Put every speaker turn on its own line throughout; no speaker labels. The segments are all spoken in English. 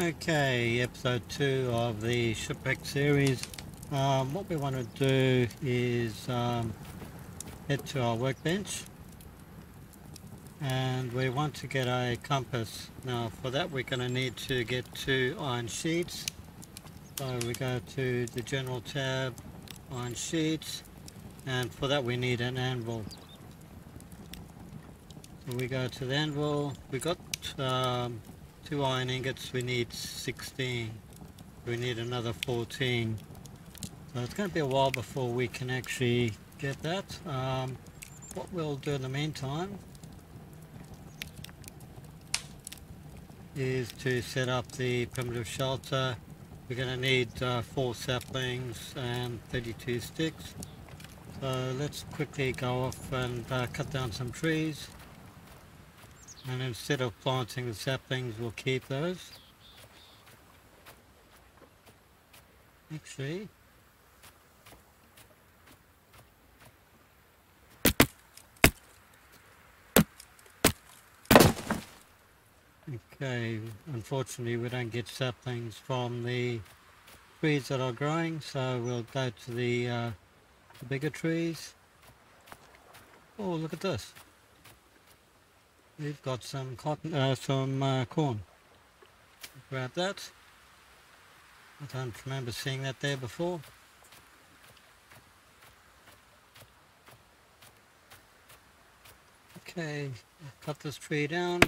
Okay, episode 2 of the shipwreck series. Um, what we want to do is um, head to our workbench and we want to get a compass. Now for that we're going to need to get two iron sheets. So we go to the general tab, iron sheets and for that we need an anvil. So we go to the anvil, we got um, two iron ingots, we need 16. We need another 14. So it's going to be a while before we can actually get that. Um, what we'll do in the meantime is to set up the primitive shelter. We're going to need uh, four saplings and 32 sticks. So let's quickly go off and uh, cut down some trees and instead of planting the saplings we'll keep those. Actually okay unfortunately we don't get saplings from the trees that are growing so we'll go to the, uh, the bigger trees. Oh look at this We've got some cotton, uh, some uh, corn. Grab that. I don't remember seeing that there before. Okay, cut this tree down.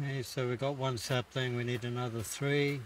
Okay, so we've got one sapling, we need another three.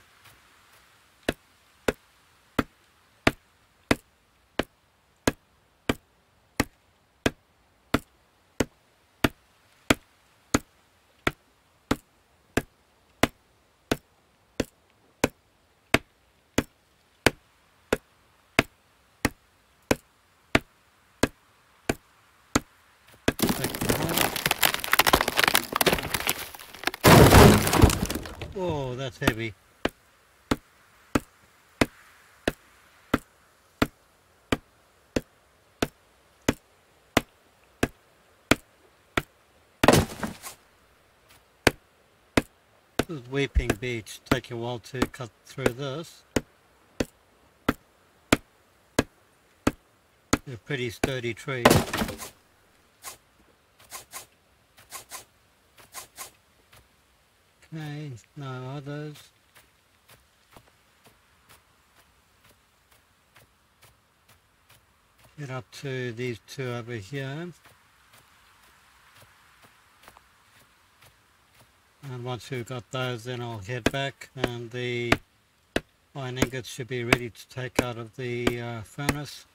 Whoa, that's heavy. This is Weeping Beech. Take a while to cut through this. They're pretty sturdy trees. Okay, no others. Get up to these two over here. And once we've got those then I'll head back and the iron ingots should be ready to take out of the uh, furnace.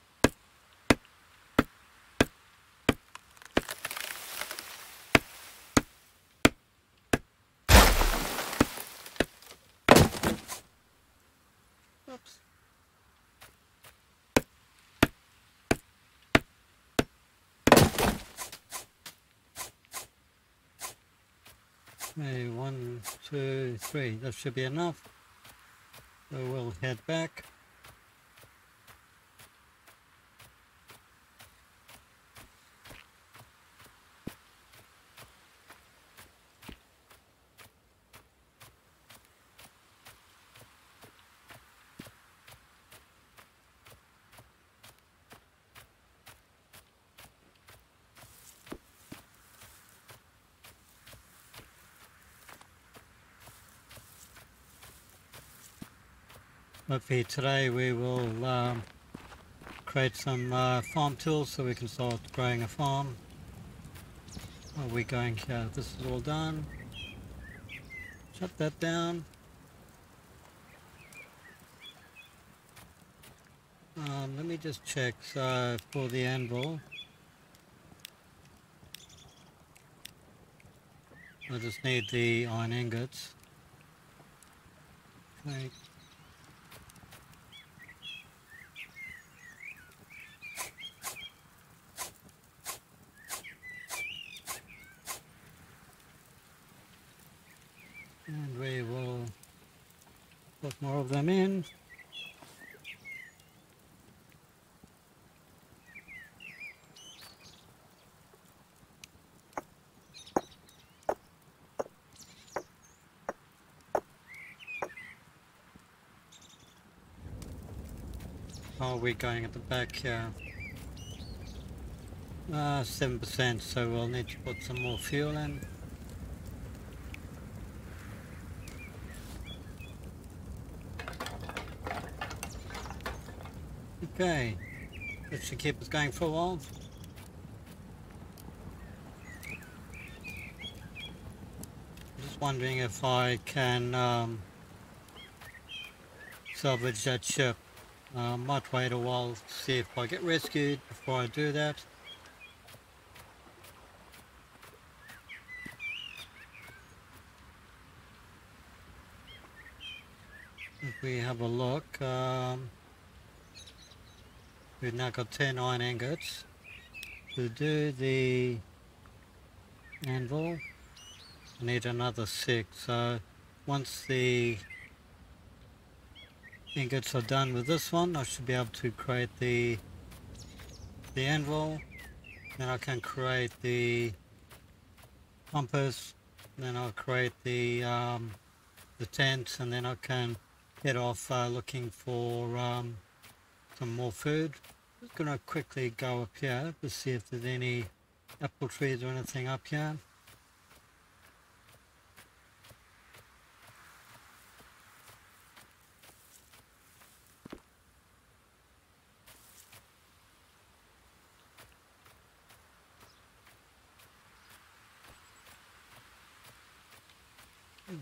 Oops. Okay, one, two, three. That should be enough. So we'll head back. Hopefully today we will um, create some uh, farm tools so we can start growing a farm. Are we going here? This is all done. Shut that down. Um, let me just check so for the anvil. I just need the iron ingots. Okay. how are we going at the back here? Uh, 7%, so we'll need to put some more fuel in. Okay, that should keep us going for a while. Just wondering if I can um, salvage that ship. Uh, might wait a while to see if I get rescued before I do that. If we have a look, um, we've now got 10 iron ingots. To do the anvil, I need another 6. So once the ingots are done with this one, I should be able to create the the anvil. Then I can create the compass. Then I'll create the um, the tent, and then I can head off uh, looking for um, some more food. Just gonna quickly go up here to see if there's any apple trees or anything up here.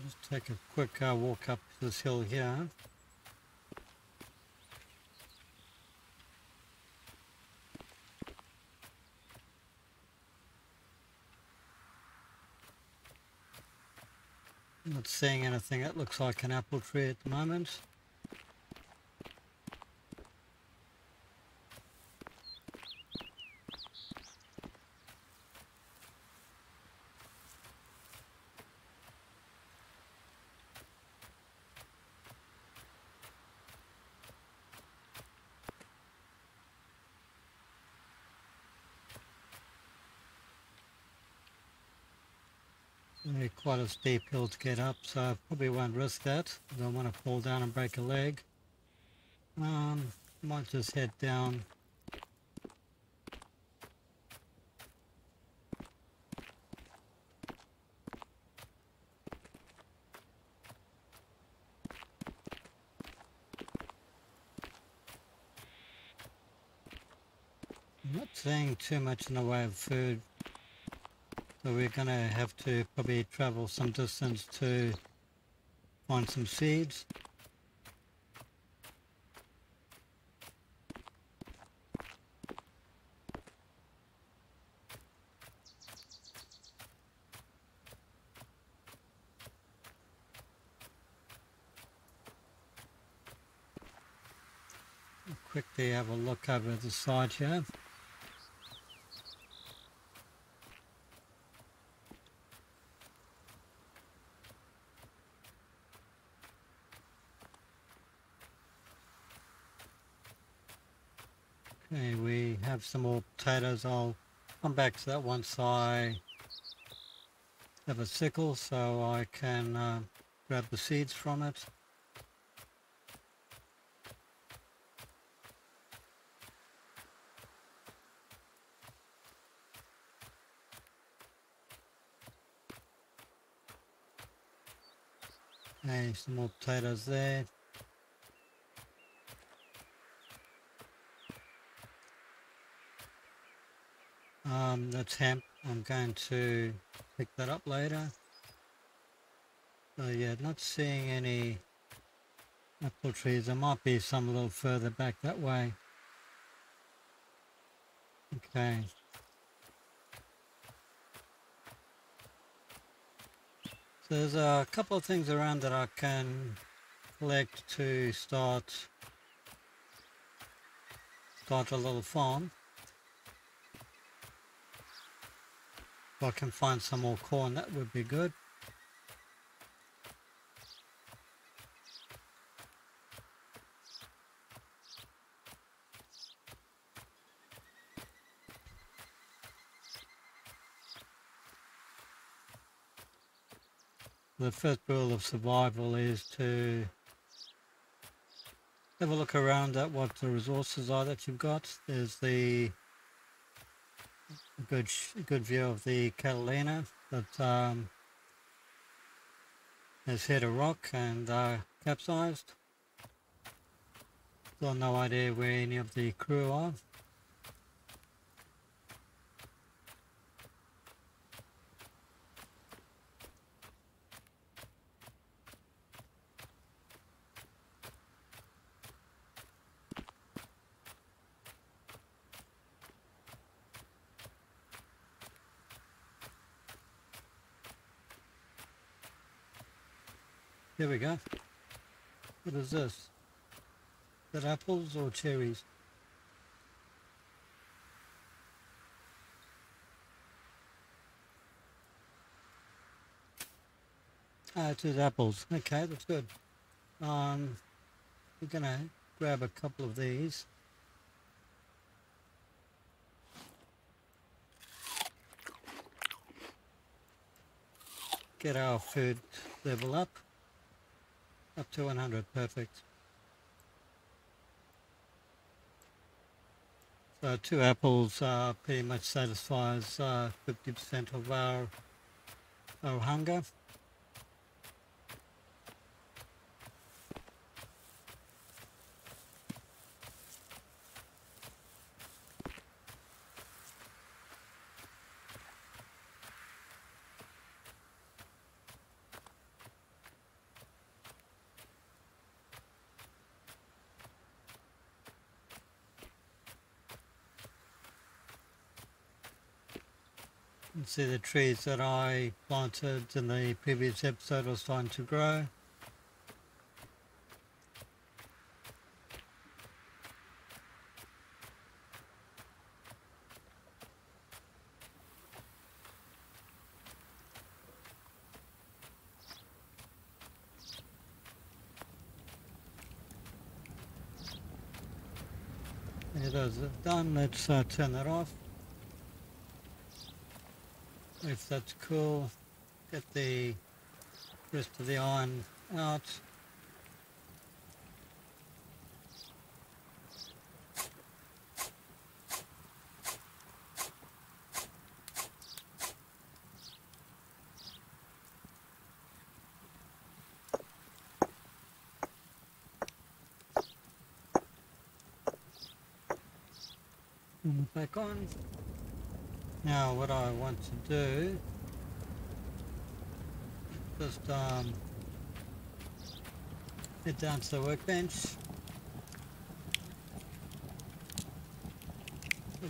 Just take a quick uh, walk up this hill here. Not seeing anything that looks like an apple tree at the moment. Really quite steep hill to get up, so I probably won't risk that. I don't want to fall down and break a leg. Um, might just head down. I'm not seeing too much in the way of food so we're going to have to probably travel some distance to find some seeds. Quickly have a look over the side here. Okay, we have some more potatoes. I'll come back to that once I have a sickle so I can uh, grab the seeds from it. Okay, some more potatoes there. Um, that's hemp. I'm going to pick that up later. So yeah, not seeing any apple trees. There might be some a little further back that way. Okay. So there's a couple of things around that I can collect to start start a little farm. If I can find some more corn, that would be good. The first rule of survival is to have a look around at what the resources are that you've got. There's the good good view of the Catalina that um, has hit a rock and uh, capsized. Still no idea where any of the crew are. Here we go. What is this? Is that apples or cherries? Ah, it is apples. Okay, that's good. Um, we're gonna grab a couple of these. Get our food level up. Up to 100, perfect. So two apples uh, pretty much satisfies 50% uh, of our, our hunger. See the trees that I planted in the previous episode are starting to grow. It is done, let's uh, turn that off if that's cool, get the rest of the iron out. back on. Now what I want to do, just um, head down to the workbench.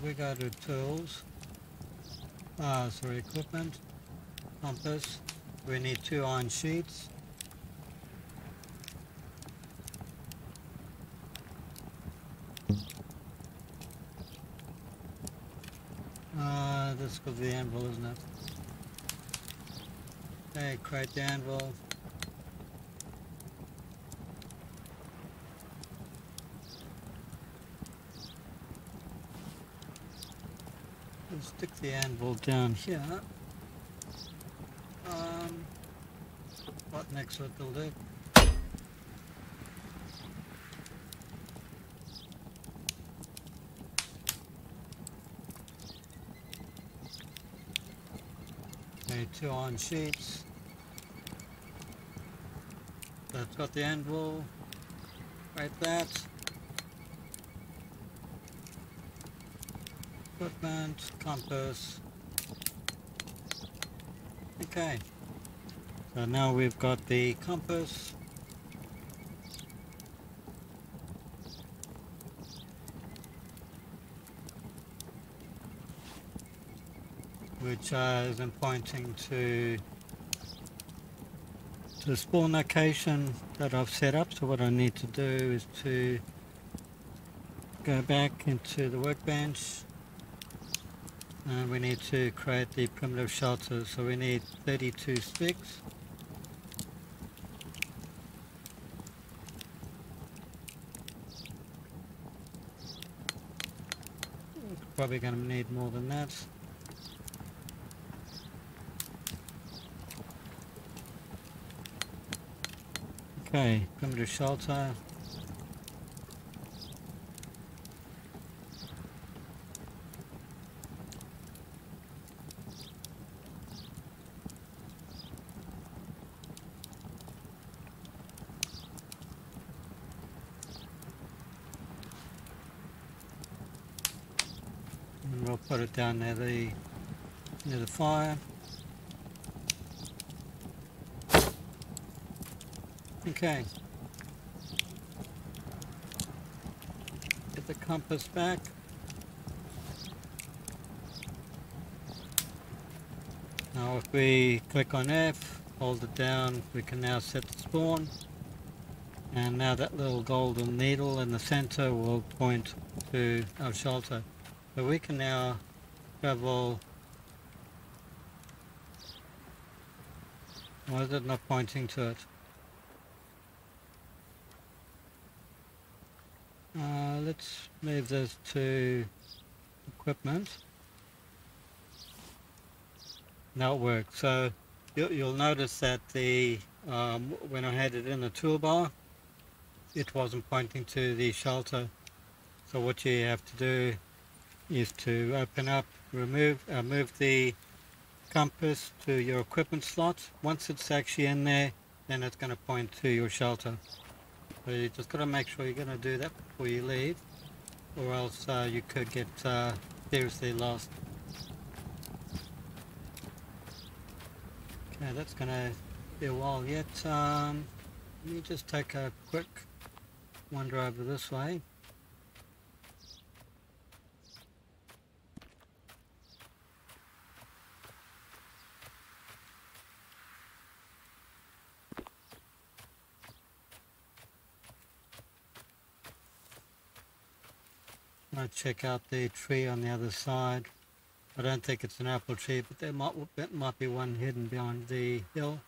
We go to tools, uh, sorry, equipment, compass. We need two iron sheets. This could be the anvil, isn't it? Hey, create the anvil. Stick the anvil down here. Um, what next what will do? Two on sheets. That's got the anvil, right that. Equipment, compass. Okay, so now we've got the compass. Which is pointing to the spawn location that I've set up. So what I need to do is to go back into the workbench and we need to create the primitive shelter. So we need 32 sticks. Probably going to need more than that. Okay, come to shelter. And we'll put it down there. Okay. Get the compass back. Now if we click on F, hold it down, we can now set the spawn. And now that little golden needle in the center will point to our shelter. So we can now travel Why is it not pointing to it? Uh, let's move this to equipment. Now it works. So you'll, you'll notice that the um, when I had it in the toolbar, it wasn't pointing to the shelter. So what you have to do is to open up, remove, uh, move the compass to your equipment slot. Once it's actually in there, then it's going to point to your shelter. So you just got to make sure you're going to do that before you leave, or else uh, you could get uh, seriously lost. Okay, that's going to be a while yet. Um, let me just take a quick wander over this way. Might check out the tree on the other side. I don't think it's an apple tree, but there might, there might be one hidden behind the hill.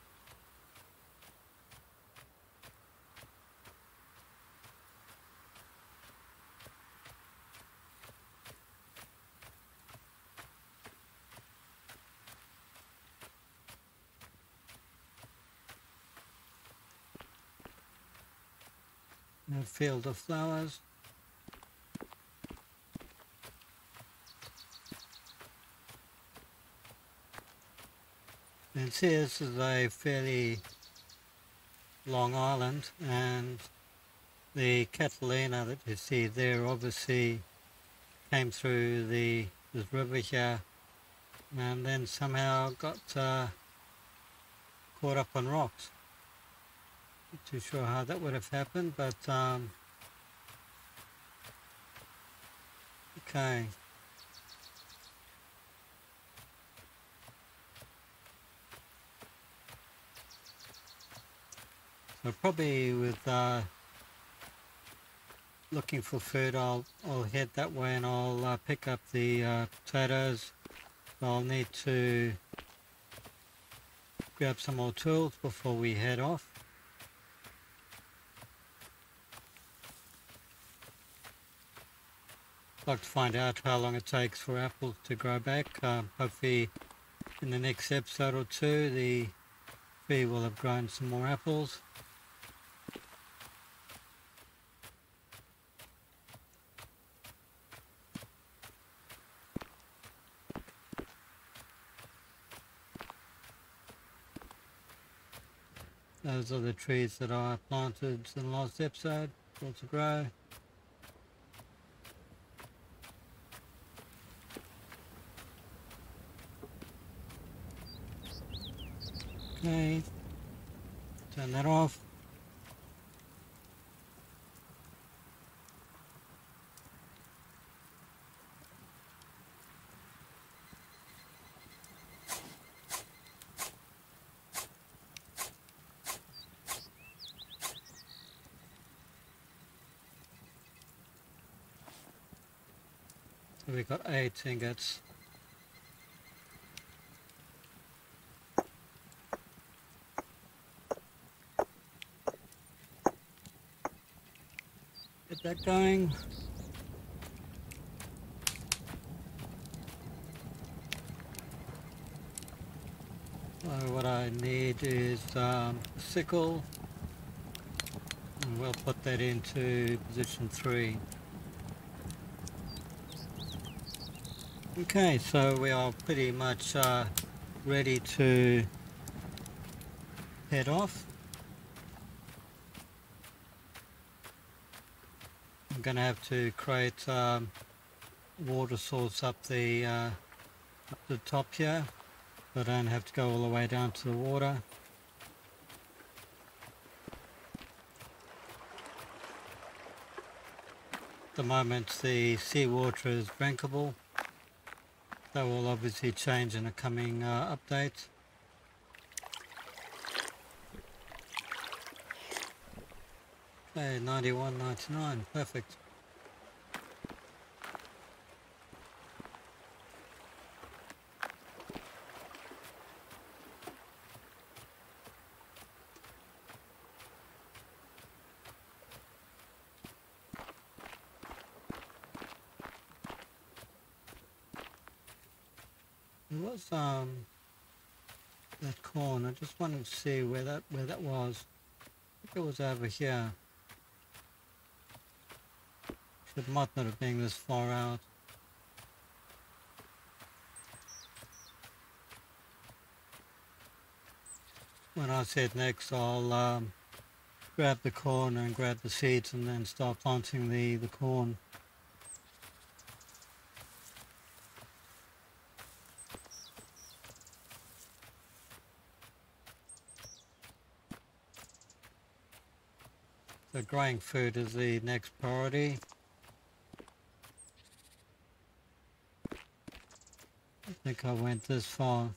Field of flowers. And see this is a fairly long island and the Catalina that you see there obviously came through the this river here and then somehow got uh, caught up on rocks. Not too sure how that would have happened but um, okay So probably with uh, looking for food, I'll, I'll head that way and I'll uh, pick up the uh, potatoes. I'll need to grab some more tools before we head off. I'd like to find out how long it takes for apples to grow back. Um, hopefully in the next episode or two the bee will have grown some more apples. Those are the trees that I planted in the last episode, still to grow. Okay, turn that off. Got eight ingots. Get that going. So what I need is um, a sickle and we'll put that into position three. Okay, so we are pretty much uh, ready to head off. I'm going to have to create um, water source up the, uh, up the top here. So I don't have to go all the way down to the water. At the moment the seawater is drinkable. That will obviously change in a coming uh, update. Okay, 91.99, perfect. There was um that corn. See where that where that was. It was over here. It might not have been this far out. When I said next, I'll um, grab the corn and grab the seeds and then start planting the, the corn. So growing food is the next priority. I think I went this far.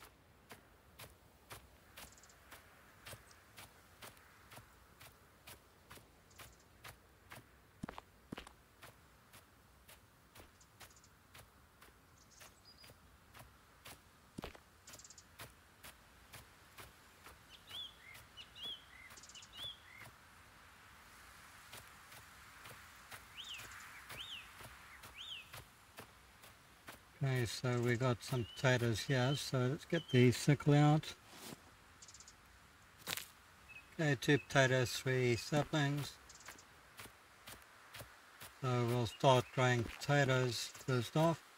Okay, so we got some potatoes here, so let's get the sickle out. Okay, two potatoes, three saplings. So we'll start growing potatoes first off.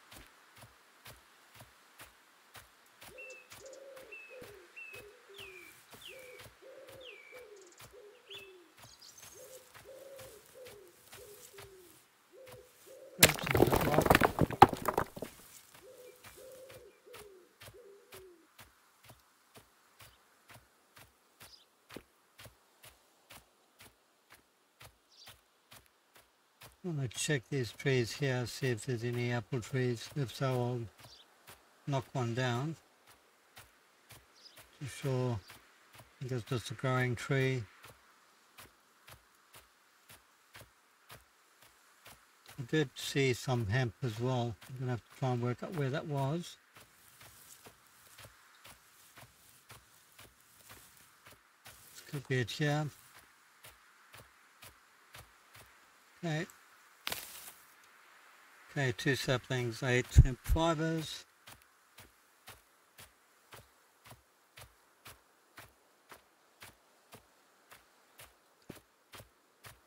I'm to check these trees here, see if there's any apple trees. If so, I'll knock one down. To sure, I think it's just a growing tree. I did see some hemp as well. I'm to have to try and work out where that was. This could be it here. Okay. Okay, two saplings, eight hemp fibers.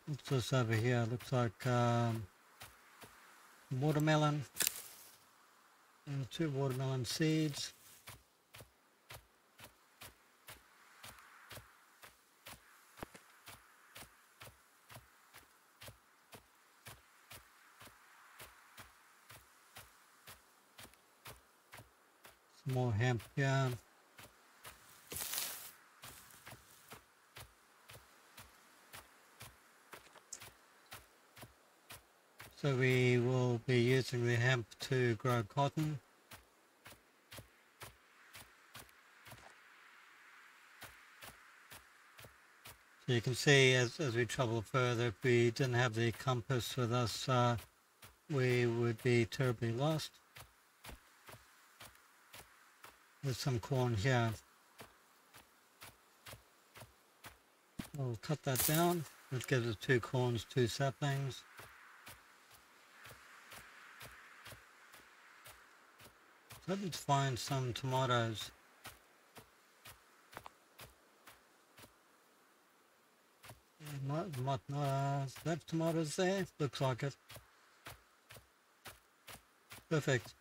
What's this over here? Looks like um, watermelon. And two watermelon seeds. More hemp here. So we will be using the hemp to grow cotton. So you can see as, as we travel further, if we didn't have the compass with us, uh, we would be terribly lost. There's some corn here. We'll cut that down. That gives us two corns, two saplings. Let's find some tomatoes. Might, might not, uh, that tomatoes there? Looks like it. Perfect.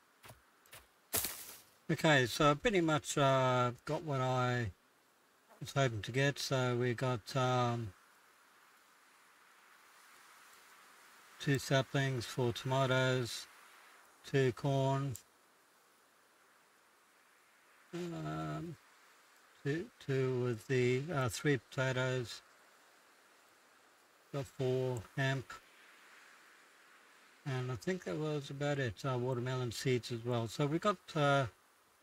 Okay, so I pretty much uh, got what I was hoping to get. So we got um, two saplings for tomatoes, two corn, um, two, two with the uh, three potatoes, got four hemp, and I think that was about it. Uh, watermelon seeds as well. So we got uh,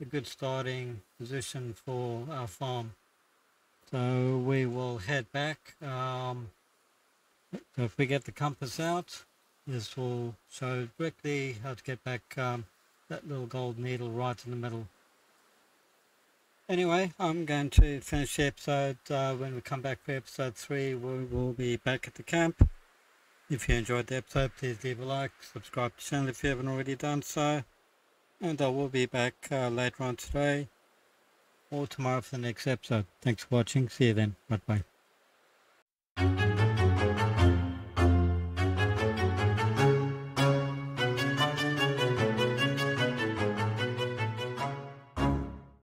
a good starting position for our farm. So we will head back. Um, so if we get the compass out, this will show directly how to get back um, that little gold needle right in the middle. Anyway, I'm going to finish the episode. Uh, when we come back for episode 3, we will be back at the camp. If you enjoyed the episode, please leave a like, subscribe to the channel if you haven't already done so. And I will be back uh, later on today or tomorrow for the next episode. Thanks for watching. See you then. Bye bye.